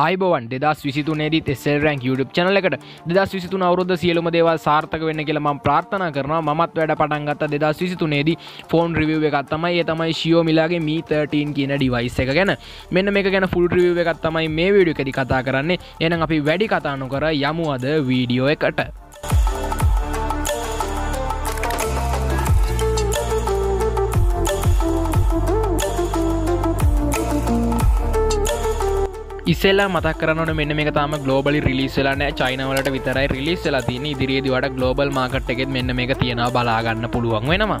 ආයිබවන් දෙදස් විසිතුනේදී තෙස්සල් rank YouTube චනල එකට. දෙදස් විසිතුන අවරුද්ධ සියලුම දේවල් සාර්ථක වෙන්න කියල ම ප්‍රාර්ථනා කරන මත් වැඩ පටන්ගත්ත දෙදස් විසිතුනේදී ෆෝන් රිවිව එකත් තමයි. ඒ තමයි ශියෝ මිලාගේ මී 13 කියන ඩිවයිස් එක ගැන. මෙන්න මේක ගැන ෆුල් රිවිව එකත් තමයි මේ වීඩියෝ එකදි කතා කරන්නේ. එනම් අපි වැඩි කතානු කර යමු අද වීඩියෝ එකට. ඉස්සෙල්ලා මතක් කරනට මෙන්න මේ තාම ගලෝබලි රිලිස්සලාන චයිනවලට විතරයි රිලිස් වෙලා තින ඉදිරියේදවට ගලෝබල් මාකට් එකෙත් මෙන්න මේක තියෙන බලාගන්න පුළුවන් වෙනවා.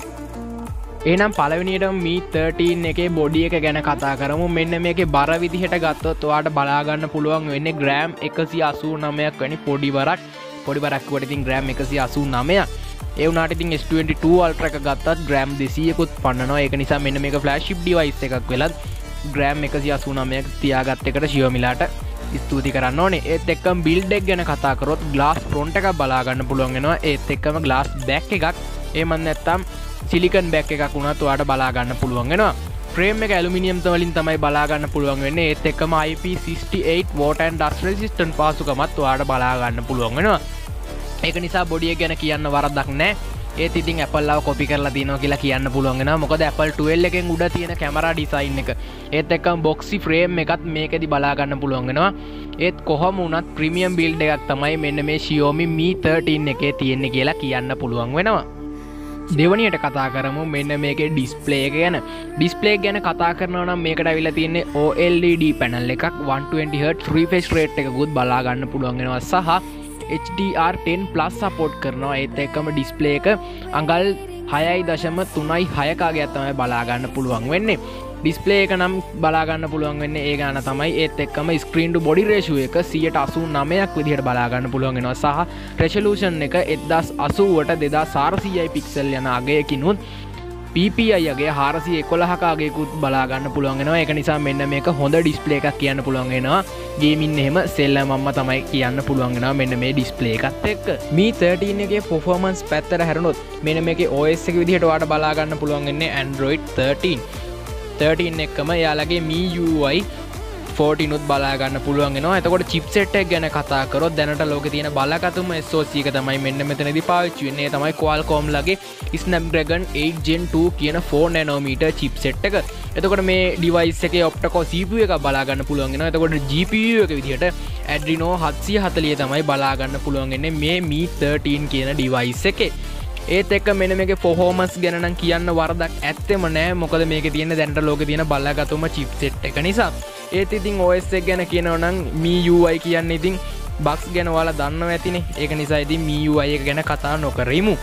ඒනම් පලවිනිට මී 13 එක බොඩිය එක ගැන කතා කරමු. මෙන්න මේක බර විදිහට ගත්තොත් වාට බලාගන්න පුළුවන් වෙන්න ග්‍රෑම් එකසි අසූ නමයක් වැනි පොඩිවරක් පොඩිබරක්වටඉතින් ග්‍රෑම් එකසි අසූ නමය ඒවනාටිතින් S22 අල්ට්‍රක ගත්තත් ග්‍රෑම් දෙසියකුත් පන්නනවා. එක නිසා මෙන්න මේක ෆලෑශිප් ඩිවයිස් එකක් වෙලත් ග්‍රෑම් එකසි අසුනමයක් තියාගත්ත එකට ශියෝමිලාට ස්තුති කරන්න ඕනේ. ඒත් එක්කම් බිල්ඩෙක් ගැන කතාකරොත් ගලාස් ප්‍රොන්ට එකක් බලාගන්න පුළුවන්ගෙනවා ඒත් එක්කම ගලාස් බැක් එකක්. ඒමන් නැත්තම් සිලිකන් බැක් එකක් වුණත් වාට බලාගන්න පුළුවන්ගෙනවා ්‍රේම ඇලුමිනියම් වලින් තමයි බලාගන්න පුළුවන් වෙන්න. ඒත් එක්කම IP68 වෝටන් ඩස් රෙසිස්ටන් පාසුකමත් වාට බලාගන්න පුළුවන්ගෙනවා ඒක නිසා බොඩිය ගැන කියන්න වරදක් නෑ ඒ ඉතින් Appleලාව කොපි කරලා තියනවා කියලා කියන්න පුළුවන්ගෙන මොකද Apple 12 එකෙන් උඩ තියෙන කැමරා ඩිසයින් එක. ඒත් එක්කම් බොක්සි ෆ්‍රේම් එකත් මේකෙදි බලාගන්න පුළුවන්ගෙනවා ඒත් කොහොම වනත් ප්‍රමියම් බිල්ඩ එකක් තමයි මෙන්න මේ ශියෝමි මී 13 එකේ තියෙන්නේ කියලා කියන්න පුළුවන් වෙනවා. දෙවනියට කතා කරමු. මෙන්න මේක ඩිස්පලේ එක ගැන. ඩිස්පලේ ගැන කතා කරනවනම් මේකට විල තියන්නේ OLED පැනල් එකක්. 120හ ්‍රීෆෙස් රේට් එකකුත් බලාගන්න පුළුවන්ගෙනවා සහ HDR10 ප්ලස් සපෝට් කරනවා. ඒත් එකම ඩිස්පලේ එක අඟල් හයයි දශම තුනයි හයකාගේ ඇත්තමයි බලාගන්න පුළුවන් වෙන්නේ. ඩිස්පලේ එක නම් බලාගන්න පුළුවන් වෙන්න ඒ ගන තමයි. ඒත් එක්කම ස්ක්‍රීන්ඩු බොඩි රේෂුව එක සියට අසු නමයක් විදිහට බලාගන්න පුළුවන්ගෙනවා සහ රෙශලූෂන් එක එදස් අසුවට දෙදා සාරසියයි පික්සල් යන අගයකිනුත් PPI අගේ හාරසි එකොළහකාගේකුත් බලාගන්න පුළුවන්ගෙනවා එක නිසා මෙන්න මේක හොඳ ඩිස්පලේ එකක් කියන්න පුළුවන්ගෙනවා ගේමින් එහෙම සෙල්ල මම්ම තමයි කියන්න පුළුවන්ගෙන මෙන්න මේ ඩිස්පලේ එකත් එක් මේ 13ගේ පොෆෝමන්ස් පැත්තර හැරුණොත් මෙන මේක ඔස් එක විදිහට වාට බලාගන්න පුළුවන්ගන්නේ Android 13 13 එක්කම යාලගේ මීයි ෆෝටිනුත් බලාගන්න පුළුවන්ගෙනවා එතකොට චිප්සෙට්ක් ගැන කතාකරොත් දැනට ලෝක තියෙන බලකතුම ස්ෝසික තමයි මෙන්න මෙතනදි පාවිච්චි වෙන්නේ. තමයි කොල් කෝම්ලගේ ස්නම්ග්‍රගන් 8ජෙන්2 කියන ෆෝ නනෝමීට චිප්සෙට් එක. එතකොට මේ ඩිවයිස් එක ඔප්ටකෝ සීපුව එක බලාගන්න පුළුවන්ගෙන එතකොට GPU එක විදිහට ඇඩ්රිනෝ හත්සිය හතලිය තමයි බලාගන්න පුළුවන්ගන්නේ මේ මී 13 කියන ඩිවයිස් එකේ. ඒත් එක් මෙන මේ ෆොහෝමස් ගැනනම් කියන්න වරදක් ඇත්තෙම නෑ. මොකද මේක තියෙන දැන්ට ලෝක තියෙන බල්ලගතුම චිප්සෙට් එක නිසා. ඒත් ඉතින් ඔස් එක් ගැන කියනවනම් මීයයි කියන්න ඉතින් බක්ස් ගැනවාලා දන්න ඇතිනේ. ඒක නිසා ඉතින් මීයයි එක ගැන කතා නොකරීමු.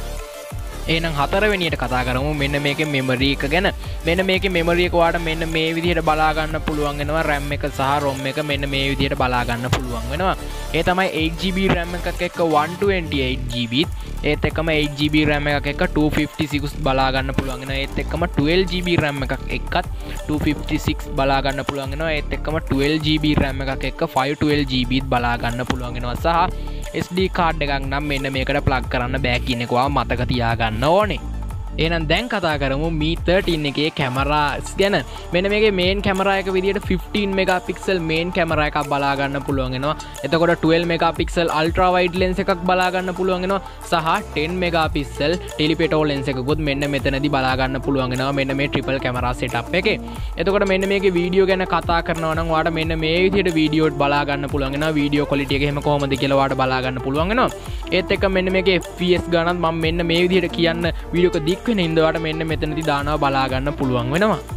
ඒනම් හතරවෙනියට කතා කරමු. මෙන්න මේක මෙමරීක ගැන. මෙන්න මේක මෙමරියකවාට මෙන්න මේ විදිහට බලාගන්න පුළුවන්ගෙනවා රැම් එක සහ රොම් එක මෙන්න මේ විදිහට බලාගන්න පුළුවන් වෙනවා. ඒ තමයි 8GB රැම් එකක් එක්ක 128GB ඒත් එකම 8GB රැම එකක් එක 256 බලාගන්න පුළුවන්ගෙන ඒත් එක්කම 12GB රැම් එකක් එක්කත් 256 බලාගන්න පුළුවන්ගෙන ඒත් එක්කම 12GB රැම් එකක් එක්ක 512GB බලාගන්න පුළුවන්ගෙනවා සහ SD කාඩ් එකක් නම් මෙන්න මේකට ප්ලක් කරන්න බෑකිනෙකවා මතක තියාගන්න ඕනේ. ඒනම් දැන් කතා කරමු මී 13 එකේ කැමරාස් ගැන. මෙන මේ මේන් කැමරයක විදිට 15 මෙගා පික්සල් මේන් කැමර එකක් බලාගන්න පුළුවන්ගෙනවා එතකොට 12 මෙගා පික්සල් අල්ට්‍රවයිඩ් ලෙන්ස එකක් බලාගන්න පුළුවන්ගෙනවා සහ 10 මෙගා පිස්සල් ටෙලිපෙටෝ ලෙන්සකුත් මෙන්න මෙතනදි බලාගන්න පුළුවන්ගෙනවා මෙන්න මේ ට්‍රිපල් කැමරා සට් එක. එතකොට මෙන්න මේක වීඩියෝ ගැන කතා කරනවන වාට මෙන්න මේ විදිට වීඩියෝට් බලාගන්න පුළුවන්ගෙන වීඩියෝ කොලිටිය හෙම කොමද කියලවාට බලාගන්න පුළුවන්ගෙනවා ඒත් එක මෙන්න මේක ෆස් ගනත් ම මෙන්න මේ විදිට කියන්න වීඩියෝක දික් වෙන ඉදවට මෙන්න මෙතනති දානවා බලාගන්න පුළුවන් වෙනවා.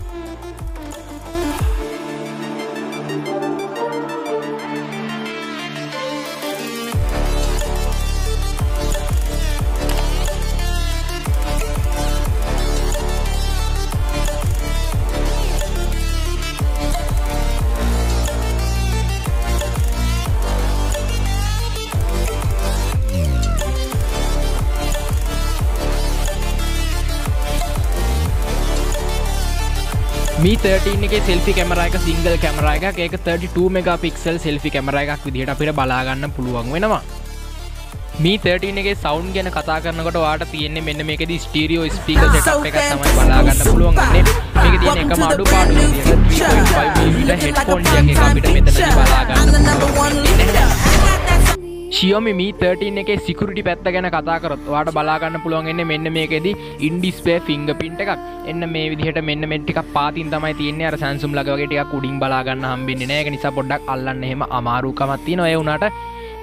මේ 13 එක සෙල්ෆි කැමරයක සිංගල් කැමර එක ඒක 32 මෙග පික්සල් සෙල්ෆි කැමර එකක් විදිහට අපිට බලාගන්න පුළුවන් වෙනවා. මේ 13 එක සෞන්් ගැන කතා කරනකට වාට තියෙන්නේ මෙන්න මේකද ස්ටීරියෝ ස්පීක සෙට් එක තමයි බලාගන්න පුළුවන් මේක තියෙන එකම අඩු පාඩු හෙඩ්ෆෝන් එක අපිට මෙතනදි බලාගන්න ශියෝමි මී 13 එක සිකුරිටි පැත්ත ගැන කතාකරොත් වාට බලාගන්න පුළුවන්ගන්න මෙන්න මේකෙද ඉන්ඩිස්පේ ෆිංග පින්ට එකක්. එන්න මේ විදිහට මෙන්න මෙටික පාතින් තමයි තියන්නේ. අර සැන්සුම් ලගවගේටිය කුඩින් බලාගන්න හම්බින්නේ නෑ. නිසා පොඩ්ඩක් අල්ලන්න එහෙම අමාරුකමත්ති නොය වුණට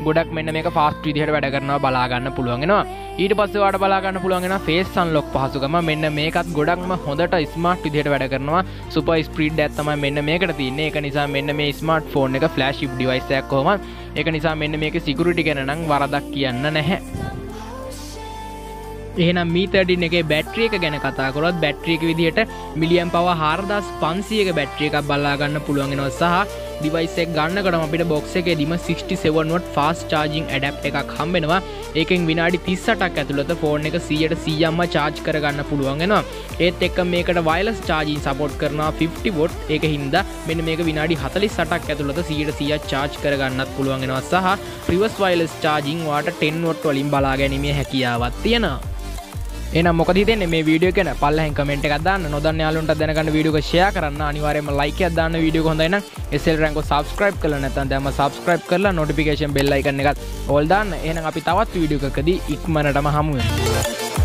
ගොඩක් මෙන්න මේ ෆාස්ට විදිහට වැඩ කරනවා බලාගන්න පුළුවන්ගෙනවා ඊට පස්සවාට බලාගන්න පුළුවන්ගෙන ෆේස් සන්ලොක් පහසුකම. මෙන්න මේකත් ගොඩක්ම හොඳට ස්මාර්ට් විදිහට වැඩ කරනවා. සුප ස්ප්‍රීඩ් ඇත්තම මෙන්න මේකට තින්නේ එක නිසා මෙන්න මේ ස්මාර්ට් ෆෝන් එක ෆලෑශ් ඩිවයිසයක් කොම එක නිසා මෙන්න මේක සිකුරිටි ගැන නම් වරදක් කියන්න නැහැ. එහෙනම් මීතඩින් එක බැට්‍රියක ගැන කතාකොරත් බැට්‍රියක විදිහට මිලියම් පව හාරදස් පන්සියක බැට්‍රිය එකක් බල්ලාගන්න පුළුවන්ගෙනව සහ ඩිවයිසෙක් ගන්නකටම අපිට බොක්ස එක දීම 67වට ෆාස් චාජිං ඇඩප් එකක් හම්බෙනවා. ඒකෙන් විනාඩි තිස්සටක් ඇතුළත ෆෝන් එක සියට සියම්ම චාර්ජ් කරගන්න පුළුවන්ගෙනවා ඒත් එක්ක මේකට වයිලස් චාජීන් සපෝට් කරනවා 50 වොට් ඒක හින්දා මෙන්න මේක විනාඩි 48ක් ඇතුළත 100% චාර්ජ් කරගන්නත් පුළුවන්ගෙනවා සහ රිවර්ස් වයිලස් චාජිං වාට 10 වොට් වලින් බලා ගැනීමේ හැකියාවක් තියෙනවා. එන මොකද දෙන්න මේ වීඩියෝ කන පල්ලහ කමෙන්ට එකදන්න නොදන්න යාලුන්ට දැනගන්න වීඩියෝ ෂය කරන්න. අනිවාරයම ලයික අදන්න වීඩියෝ හොඳයින එසල් රැංක සබස්ක්‍රයිබ් කල නැතන් දැම සබස්ක්‍රයිබ් කරලා නොටිකේෂන් බෙල්ලයිකන්න එකත් ඔල්දාන්න එන අපි තවත් වීඩියෝකදී ඉක්මනටම හමුුව